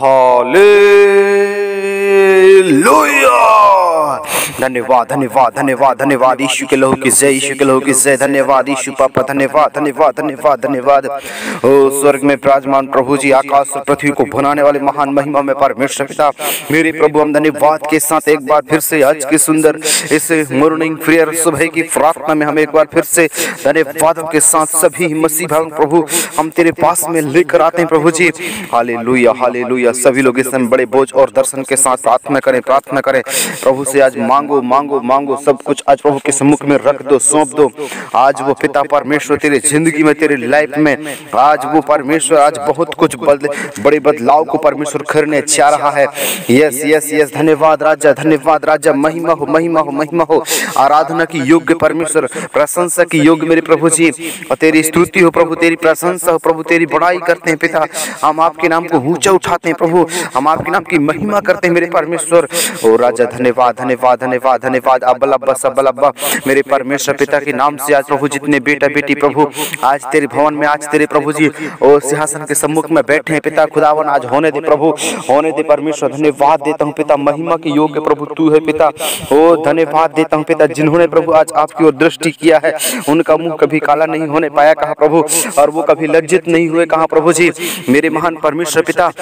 Hallelujah! धन्यवाद धन्यवाद धन्यवाद धन्यवाद। यीशु के लहू की जय यीशु के लहू की जय। धन्यवाद यीशु पापा, धन्यवाद धन्यवाद धन्यवाद धन्यवाद। ओ, स्वर्ग में विराजमान प्रभु जी, आकाश और पृथ्वी को बनाने वाले महान महिमा में परमेश्वर पिता, मेरे प्रभु, हम धन्यवाद के साथ एक बार फिर से आज की सुंदर इस मॉर्निंग प्रेयर सुबह की प्रार्थना में हम एक बार फिर से धन्यवाद के साथ सभी मसीह भाई प्रभु, हम तेरे पास में लेकर आते हैं प्रभु जी। Hallelujah hallelujah. सभी लोग इस समय बड़े बोझ और दर्शन के साथ प्रार्थना करें प्रार्थना करें। प्रभु से आज मांगो मांगो मांगो मांगो, सब कुछ आज प्रभु के सम्मुख में रख दो, सौंप दो। आज वो पिता परमेश्वर तेरे ज़िंदगी में, तेरे लाइफ में, आज वो परमेश्वर, आज बहुत कुछ बदले, बड़े बदलाव को परमेश्वर करने चाह रहा है। यस यस यस धन्यवाद राजा धन्यवाद राजा, महिमा हो महिमा हो महिमा हो। आराधना की योग्य परमेश्वर, प्रशंसा की योग्य मेरे प्रभु जी, और तेरी स्तुति हो प्रभु, तेरी प्रशंसा हो प्रभु, तेरी बड़ाई करते हैं पिता। हम आपके नाम को ऊँचा उठाते हैं प्रभु, हम आपके नाम की महिमा करते हैं मेरे परमेश्वर। ओ राजा, धन्यवाद धन्यवाद धन्यवाद। धन्यवाद धन्यवाद, अब्बल अब्बा सबल अब्बा मेरे परमेश्वर पिता के नाम से आज प्रभु जितने बेटा, बेटी, प्रभु, आज तेरे भवन में, आज तेरे प्रभु जी, ओ सिंहासन के सम्मुख में बैठे हैं पिता, खुदावन, आज होने दे प्रभु, होने दे परमेश्वर, धन्यवाद देता हूँ पिता, महिमा के योग्य प्रभु तू है पिता, ओ धन्यवाद देता हूँ पिता, जिन्होंने प्रभु आज आपकी ओर दृष्टि किया है, उनका मुँह कभी काला नहीं होने पाया कहा प्रभु, और वो कभी लज्जित नहीं हुए कहा प्रभु जी, मेरे महान परमेश्वर पिता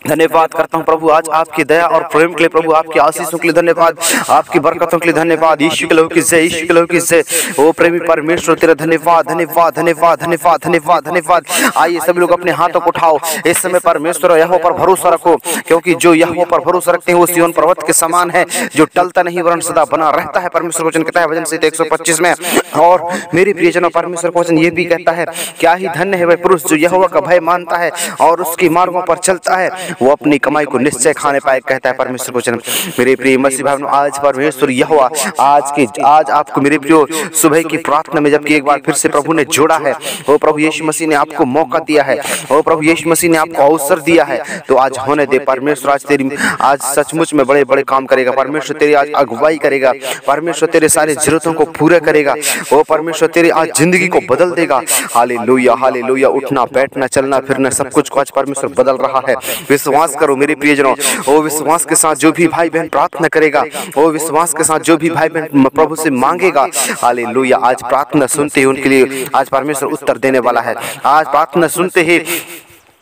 धन्यवाद करता हूँ प्रभु, आज आपकी दया और प्रेम के लिए प्रभु, आपकी आशीषों के लिए धन्यवाद, आपकी बरकतों के लिए धन्यवाद, यीशु के लोग की जय यीशु के लोग की जय ओ प्रेमी परमेश्वर, तेरा धन्यवाद धन्यवाद धन्यवाद धन्यवाद धन्यवाद धन्यवाद। आइए सभी लोग अपने हाथों को उठाओ, इस समय परमेश्वर यहों पर भरोसा रखो, क्योंकि जो यह पर भरोसा रखते हैं, वो सियोन पर्वत के समान है, जो टलता नहीं वरण सदा बना रहता है। परमेश्वर वचन कहता है, वचन से एक सौ पच्चीस में, और मेरी प्रियजनों, परमेश्वर का वचन ये भी कहता है, क्या ही धन्य है वह पुरुष जो यह का भय मानता है और उसकी मार्गों पर चलता है वो अपनी कमाई को निश्चय खाने पाए, कहता है परमेश्वर को जन्म। मेरे प्रिय मसीह भाई आज परमेश्वर यह हुआ आज के, आज आपको मेरे प्रियो, सुबह की प्रार्थना में जबकि एक बार फिर से प्रभु ने जोड़ा है। वो प्रभु यीशु मसीह ने आपको मौका दिया है। वो प्रभु यीशु मसीह ने आपको अवसर दिया है। तो आज होने दे परमेश्वर, आज तेरी, आज सचमुच में बड़े बड़े काम करेगा। परमेश्वर तेरी आज अगुवाई करेगा। परमेश्वर तेरे सारी जरूरतों को पूरा करेगा। वो परमेश्वर तेरी आज ज़िंदगी को बदल देगा। हाले लोहिया हाले लोहिया उठना, बैठना, चलना, फिरना, सब कुछ को आज परमेश्वर बदल रहा है। विश्वास करो मेरे प्रियजनों, ओ विश्वास के साथ जो भी भाई बहन प्रार्थना करेगा, ओ विश्वास के साथ जो भी भाई बहन प्रभु से मांगेगा आले आज प्रार्थना सुनते ही उनके लिए आज परमेश्वर उत्तर देने वाला है, आज प्रार्थना सुनते ही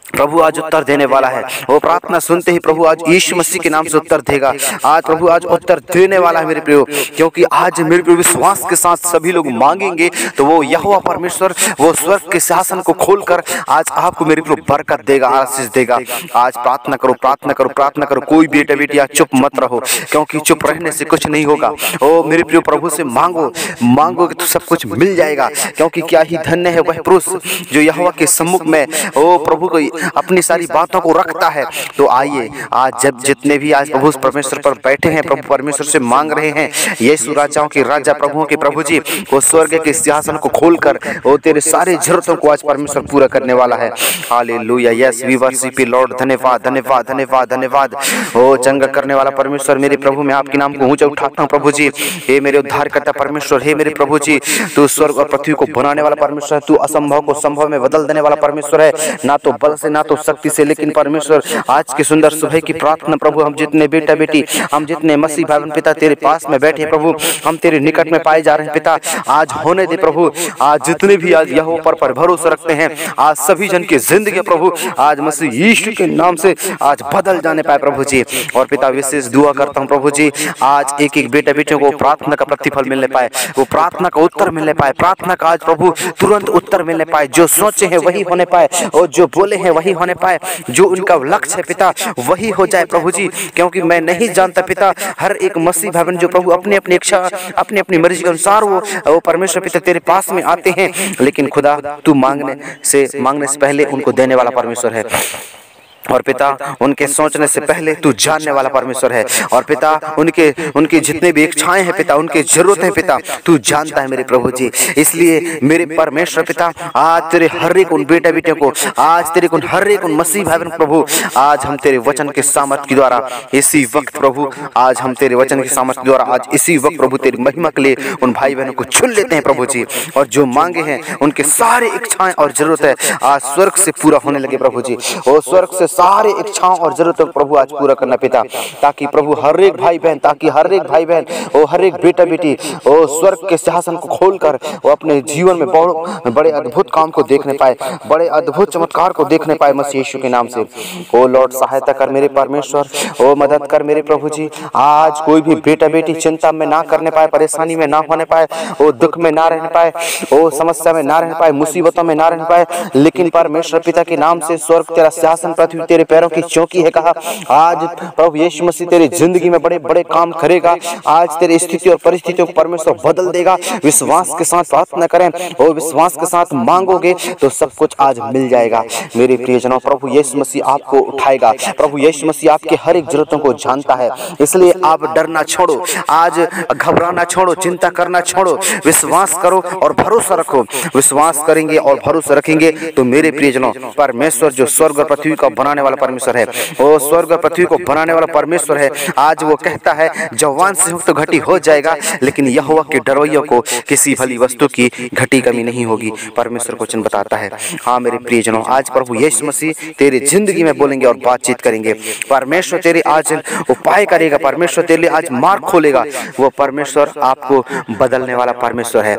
प्रभु आज उत्तर देने वाला है। वो प्रार्थना सुनते ही प्रभु आज यीशु मसीह के नाम से उत्तर देगा। आज प्रभु आज उत्तर देने वाला है मेरे प्रियो, क्योंकि आज मेरे प्रियो विश्वास के साथ सभी लोग मांगेंगे तो वो यहोवा परमेश्वर, वो स्वर्ग के शासन को खोलकर आज आपको मेरे प्रियो बरकत देगा, आशीष देगा। आज प्रार्थना करो प्रार्थना करो प्रार्थना करो, कोई बेटा बेटिया, चुप मत रहो, क्योंकि चुप रहने से कुछ नहीं होगा। ओ मेरे प्रियो प्रभु से मांगो, मांगोगे तो सब कुछ मिल जाएगा, क्योंकि क्या ही धन्य है वह पुरुष जो यहोवा के सम्मुख में, ओ प्रभु को अपनी सारी बातों को रखता है। तो आइए आज जब जितने भी आज प्रभु परमेश्वर पर बैठे हैं प्रभु परमेश्वर से मांग रहे हैं। यीशु राजाओं के राजा प्रभुओं के प्रभु जी वो स्वर्ग के सिंहासन को खोलकर वो तेरे सारे जरूरतों को आज परमेश्वर पूरा करने वाला है hallelujah yes we worship lord धन्यवाद धन्यवाद धन्यवाद धन्यवाद ओ चंगा करने वाला परमेश्वर मेरे प्रभु मैं आपके नाम को ऊँचा उठाता हूँ। प्रभु जी हे। मेरे उद्धार करता परमेश्वर हे मेरे प्रभु जी तू स्वर्ग और पृथ्वी को बनाने वाला परमेश्वर है तू असंभव को संभव में बदल देने वाला परमेश्वर है ना तो बल से ना तो शक्ति से लेकिन परमेश्वर आज की सुंदर सुबह की प्रार्थना प्रभु हम जितने बेटा बेटी हम जितने मसीह भाई पिता तेरे पास में बैठे प्रभु हम तेरे निकट में पाए जा रहे हैं पिता आज होने दे प्रभु आज जितने भी आज यह पर, पर भरोसा रखते हैं आज सभी जन की ज़िंदगी प्रभु आज मसीह यीशु के नाम से आज बदल जाने पाए प्रभु जी। और पिता विशेष दुआ करता हूँ प्रभु जी आज एक एक बेटा बेटियों को प्रार्थना का प्रतिफल मिलने पाए वो प्रार्थना का उत्तर मिलने पाए प्रार्थना का आज प्रभु तुरंत उत्तर मिलने पाए जो सोचे हैं वही होने पाए और जो बोले हैं वही होने पाए, जो उनका लक्ष्य है पिता, वही हो जाए प्रभु जी क्योंकि मैं नहीं जानता पिता, हर एक मसीह भावन जो प्रभु अपने अपनी इच्छा अपनी अपनी मर्ज़ी के अनुसार वो वो परमेश्वर पिता तेरे पास में आते हैं। लेकिन खुदा, तू मांगने से मांगने से पहले उनको देने वाला परमेश्वर है। और पिता, उनके सोचने से पहले तू जानने वाला परमेश्वर है। और पिता, उनके, उनकी जितने भी इच्छाएँ हैं, पिता, उनकी ज़रूरत है, पिता, तू जानता है मेरे प्रभु जी। इसलिए मेरे परमेश्वर पिता, आज तेरे हर एक उन बेटा बेटियों को, आज तेरे उन हर एक उन मसीह भाई प्रभु, आज हम तेरे वचन के सामर्थ के द्वारा, इसी वक्त प्रभु, आज हम तेरे वचन के सामर्थ के द्वारा, आज इसी वक्त प्रभु तेरी महिमा के लिए उन भाई बहनों को चुन लेते हैं प्रभु जी। और जो मांगे हैं, उनके सारे इच्छाएँ और ज़रूरत है आज स्वर्ग से पूरा होने लगे प्रभु जी। और स्वर्ग से सारे इच्छाओं और जरूरतों को प्रभु आज पूरा करना पिता, ताकि प्रभु हर एक भाई बहन ताकि हर एक भाई बहन ओ हर एक बेटा बेटी ओ स्वर्ग के सिंहासन को खोलकर वो अपने जीवन में बहुत बड़े अद्भुत काम को देखने पाए, बड़े अद्भुत चमत्कार को देखने पाए मसीह यीशु के नाम से। ओ लॉर्ड, सहायता कर मेरे परमेश्वर, ओ मदद कर मेरे प्रभु जी। आज कोई भी बेटा बेटी चिंता में ना करने पाए, परेशानी में ना होने पाए, ओ दुख में ना रहने पाए, ओ समस्या में ना रहने पाए, मुसीबतों में ना रहने पाए, लेकिन परमेश्वर पिता के नाम से स्वर्ग तेरा सिंहासन पृथ्वी तेरे पैरों की चौकी है कहा, आज प्रभु यीशु मसीह तेरी ज़िंदगी में बड़े बड़े काम करेगा। आज तेरी स्थिति और परिस्थितियों को परमेश्वर बदल देगा। विश्वास के साथ प्रार्थना करें और विश्वास के साथ मांगोगे तो सब कुछ आज मिल जाएगा। मेरे प्रियजनों, प्रभु यीशु मसीह आपको उठाएगा। प्रभु यीशु मसीह आपके हर एक जरूरतों को जानता है। इसलिए आप डरना छोड़ो। आज घबराना छोड़ो, चिंता करना छोड़ो। विश्वास करो और भरोसा रखो। विश्वास करेंगे और भरोसा रखेंगे तो मेरे प्रियजनों, परमेश्वर जो स्वर्ग और पृथ्वी का बनाने वाला परमेश्वर है। वो स्वर्ग और पृथ्वी को बनाने वाला परमेश्वर है। आज वो कहता है जवान से मुक्त घटी हो जाएगा, लेकिन यह के डरोइयों को किसी भली वस्तु की घटी कमी नहीं होगी। परमेश्वर क्वेश्चन बताता है हाँ मेरे प्रियजनों, आज प्रभु यीशु मसीह तेरी ज़िंदगी में बोलेंगे और बातचीत करेंगे। परमेश्वर तेरे आज उपाय करेगा, परमेश्वर तेरे आज मार्ग खोलेगा। वो परमेश्वर आपको बदलने वाला परमेश्वर है।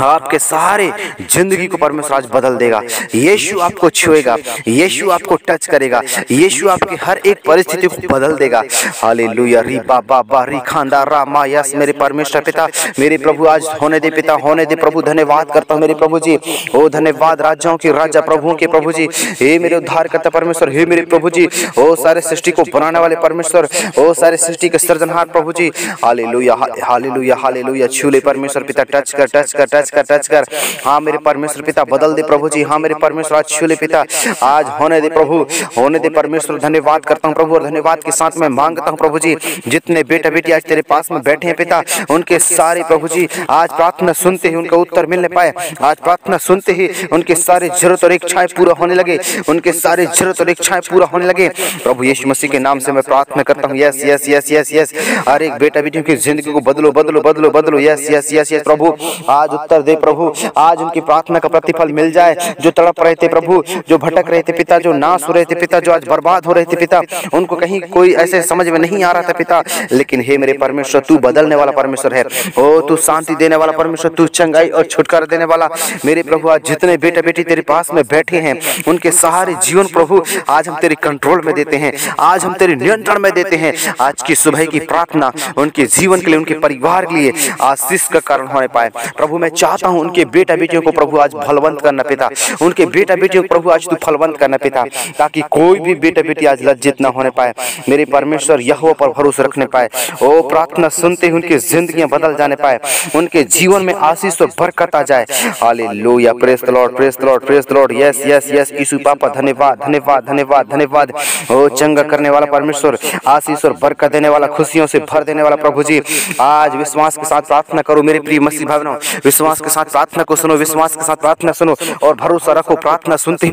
आपके सारे ज़िंदगी को परमेश्वर आज बदल देगा। यीशु आपको छुएगा। यीशु आपको टच करेगा। यीशु आपकी हर एक परिस्थिति को बदल देगा। हालेलुया री बाबा बा री रामा यस मेरे परमेश्वर पिता, मेरे प्रभु आज होने दे पिता, होने दे प्रभु। धन्यवाद करता हूँ मेरे प्रभु जी। ओ धन्यवाद राजाओं की, राजा प्रभुओं के प्रभु जी। हे मेरे उद्धार करता परमेश्वर, हे मेरे प्रभु जी। ओ सारे सृष्टि को बनाने वाले परमेश्वर, ओ सारे सृष्टि के सृजनहार प्रभु जी। हालेलुया हालेलुया हालेलुया छूले परमेश्वर पिता टच कर टच कर टच टच कर टच कर। हाँ मेरे परमेश्वर पिता, बदल दे प्रभु जी। हाँ मेरे परमेश्वर, आज छूले पिता, आज होने दे प्रभु। होने दे परमेश्वर, धन्यवाद करता हूँ प्रभु और धन्यवाद के साथ मैं माँगता हूँ प्रभु जी। जितने बेटा बेटी आज तेरे पास में बैठे हैं पिता, उनके सारे प्रभु जी, आज प्रार्थना सुनते ही उनका उत्तर मिलने पाए। आज प्रार्थना सुनते ही उनके सारे ज़रूरत और इच्छाएँ पूरा होने लगे। उनके सारे ज़रूरत और इच्छाएँ पूरा होने लगे। प्रभु यीशु मसीह के नाम से मैं प्रार्थना करता हूँ yes yes yes yes yes हर एक बेटा बेटियों की ज़िंदगी को बदलो बदलो बदलो बदलो। यस यस यस यस प्रभु। आज उत्तर उत्तर दे प्रभु। आज उनकी प्रार्थना का प्रतिफल मिल जाए। जो तड़प रहे थे प्रभु, जो भटक रहे थे पिता, जो नाश हो रहे थे पिता, जो आज बर्बाद हो रहे थे पिता, उनको कहीं कोई ऐसे समझ में नहीं आ रहा था पिता। लेकिन हे मेरे परमेश्वर, तू बदलने वाला परमेश्वर है। ओ, तू शांति देने वाला परमेश्वर, तू चंगाई और छुटकारा देने वाला। मेरे प्रभु, आज जितने बेटा बेटी तेरे पास में बैठे हैं, उनके सहारे जीवन प्रभु, आज हम तेरे कंट्रोल में देते हैं। आज हम तेरे नियंत्रण में देते हैं। आज की सुबह की प्रार्थना, उनके जीवन के लिए, उनके परिवार के लिए आशीष का कारण होने पाए। प्रभु, मैं चाहता हूँ उनके बेटा बेटियों को प्रभु आज फलवंत करना पिता। उनके बेटा बेटियों को प्रभु आज तू फलवंत करना पिता, ताकि कोई भी बेटा बेटी आज लज्जित ना होने पाए, मेरे परमेश्वर यह पर भरोसा रखने पाए। ओ, प्रार्थना सुनते ही उनकी ज़िंदगी बदल जाने पाए, उनके जीवन में आशीष और बरकत आ जाए। Hallelujah praise the lord praise lord praise lord yes yes yes Yeshu पापा, धन्यवाद धन्यवाद धन्यवाद धन्यवाद। ओ, चंगा करने वाला परमेश्वर, आशीष और बरकत देने वाला खुशियों से भर देने वाला प्रभु जी, आज विश्वास के साथ प्रार्थना करो मेरे प्रिय मसीह भावनों विश्वास विश्वास के साथ प्रार्थना को सुनो, विश्वास के साथ प्रार्थना सुनो और भरोसा रखो, प्रार्थना सुनते ही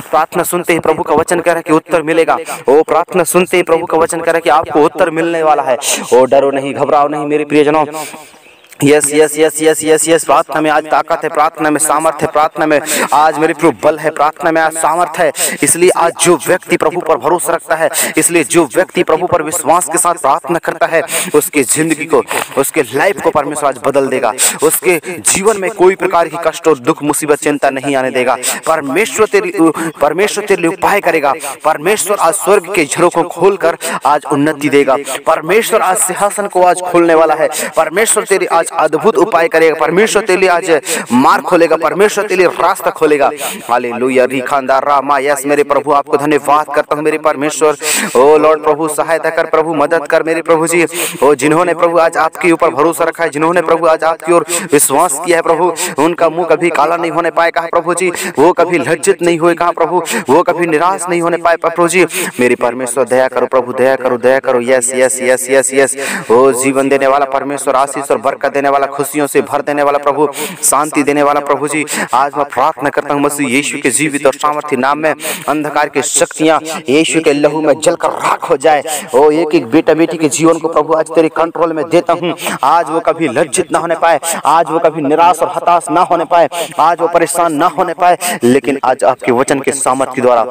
प्रार्थना सुनते ही प्रभु का वचन करे है कि उत्तर मिलेगा। ओ, प्रार्थना सुनते ही प्रभु का वचन करे है कि आपको उत्तर मिलने वाला है। ओ, डरो नहीं, घबराओ नहीं मेरे प्रियजनों। Yes yes yes yes yes yes प्रार्थना में आज ताकत है, प्रार्थना में सामर्थ्य है, प्रार्थना में आज मेरे प्रभु बल है, प्रार्थना में आज सामर्थ्य है। इसलिए आज जो व्यक्ति प्रभु पर भरोसा रखता है, इसलिए जो व्यक्ति प्रभु पर विश्वास के साथ प्रार्थना करता है, उसके ज़िंदगी को, उसके लाइफ को परमेश्वर आज बदल देगा। उसके जीवन में कोई प्रकार की कष्ट और दुख, मुसीबत, चिंता नहीं आने देगा। परमेश्वर तेरी परमेश्वर तेरे लिए उपाय करेगा। परमेश्वर आज स्वर्ग के झरों को खोलकर आज उन्नति देगा। परमेश्वर आज सिंहासन को आज खोलने वाला है। परमेश्वर तेरी आज आज अद्भुत उपाय करेगा। परमेश्वर तेरे आज मार्ग खोलेगा। परमेश्वर तेरे रास्ता खोलेगा। हालेलुया। री खानदार रामा। यस, मेरे प्रभु, आपको धन्यवाद करता हूँ मेरे परमेश्वर। ओ लॉर्ड प्रभु, सहायता कर प्रभु, मदद कर मेरे प्रभु जी। ओ, जिन्होंने प्रभु आज आपके ऊपर भरोसा रखा है, जिन्होंने प्रभु आज आपकी ओर विश्वास किया है प्रभु, उनका मुँह कभी काला नहीं होने पाए कहा प्रभु जी, वो कभी लज्जित नहीं हुए, कहा प्रभु, वो कभी निराश नहीं होने पाए, प्रभु जी। मेरे परमेश्वर, दया करो प्रभु, दया करो दया करो। Yes yes yes yes yes. ओ, जीवन देने वाला परमेश्वर, आशीष और बरकत देने वाला खुशियों से भर देने वाला प्रभु, शांति देने वाला प्रभु जी, आज मैं प्रार्थना करता हूँ मसीह यीशु के जीवित और सामर्थ्य नाम में अंधकार की शक्तियाँ यीशु के लहू में जलकर राख हो जाए। ओ एक एक बेटा बेटी के जीवन को प्रभु आज तेरे कंट्रोल में देता हूँ। आज वो कभी लज्जित ना होने पाए, आज वो कभी निराश और हताश ना होने पाए, आज वो परेशान ना होने पाए, लेकिन आज आपके वचन के सामर्थ्य द्वारा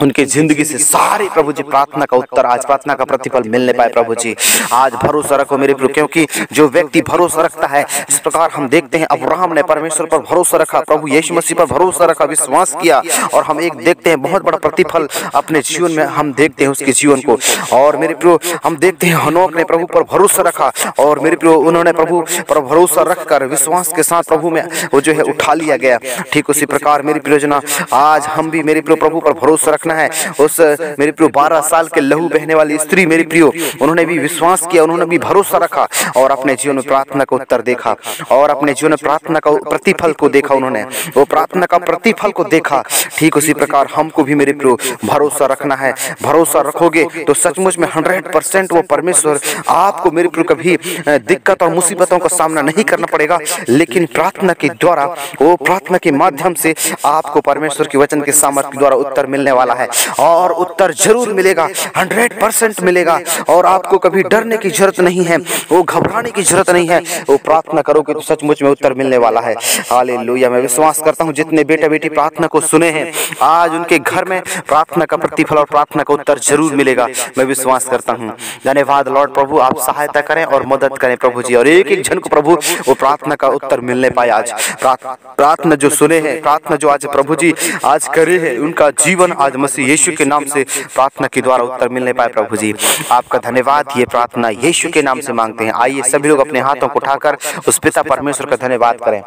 उनके ज़िंदगी से सारे प्रभु जी प्रार्थना का उत्तर आज प्रार्थना का प्रतिफल मिलने पाए प्रभु जी। आज भरोसा रखो मेरे प्रभु क्योंकि जो व्यक्ति भरोसा रखता है, जिस प्रकार हम देखते हैं, अब्राहम ने परमेश्वर पर भरोसा रखा, प्रभु यीशु मसीह पर भरोसा रखा, विश्वास किया, और हम एक देखते हैं, बहुत बड़ा प्रतिफल अपने जीवन में हम देखते हैं उसके जीवन को। और मेरे प्रियो, हम देखते हैं हनोक ने प्रभु पर भरोसा रखा, और मेरे प्रियो, उन्होंने प्रभु पर भरोसा रखकर विश्वास के साथ प्रभु में वो जो है उठा लिया गया। ठीक उसी प्रकार मेरी प्रियोजना, आज हम भी मेरे प्रियो, प्रभु पर भरोसा रखना है। उस मेरे प्रियो बारह साल के लहू बहने वाली स्त्री मेरे प्रियो उन्होंने भी विश्वास किया उन्होंने भी भरोसा रखा और अपने जीवन में प्रार्थना का उत्तर देखा और अपने जीवन में प्रार्थना का प्रतिफल को देखा उन्होंने। वो प्रार्थना का प्रतिफल को देखा। ठीक उसी प्रकार हमको भी मेरे प्रियो भरोसा रखना है। भरोसा रखोगे तो सचमुच में हंड्रेड परसेंट वो परमेश्वर आपको मेरे प्रियो कभी दिक्कत और मुसीबतों का सामना नहीं करना पड़ेगा। लेकिन प्रार्थना के द्वारा वो प्रार्थना के माध्यम से आपको परमेश्वर के वचन के सामर्थ्य द्वारा उत्तर मिलने वाला है और उत्तर ज़रूर मिलेगा हंड्रेड परसेंट मिलेगा और आपको कभी डरने की ज़रूरत नहीं है, वो घबराने की ज़रूरत नहीं है, वो प्रार्थना करोगे तो सचमुच में उत्तर मिलने वाला है। हाले मैं विश्वास करता हूँ, जितने बेटे बेटी प्रार्थना को सुने हैं, आज उनके घर में प्रार्थना का प्रतिफल और प्रार्थना का उत्तर ज़रूर मिलेगा, मैं विश्वास करता हूँ। धन्यवाद लॉर्ड प्रभु, आप सहायता करें और मदद करें प्रभु जी, और एक एक जन को प्रभु, वो प्रार्थना का उत्तर मिलने पाए आज। प्रार्थना जो सुने हैं, प्रार्थना जो आज प्रभु जी आज करे हैं, उनका जीवन आज मसीह यीशु के नाम से प्रार्थना के द्वारा उत्तर मिलने पाए, प्रभु जी। आपका धन्यवाद, ये प्रार्थना यीशु के नाम से मांगते हैं। आइए सभी लोग अपने हाथों को उठाकर उस पिता परमेश्वर का धन्यवाद करें।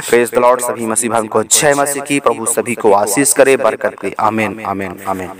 प्रेज द लॉर्ड सभी मसीह भाई को जय मसीह की, प्रभु सभी को आशीष करे, बरकत दे आमीन आमीन आमीन।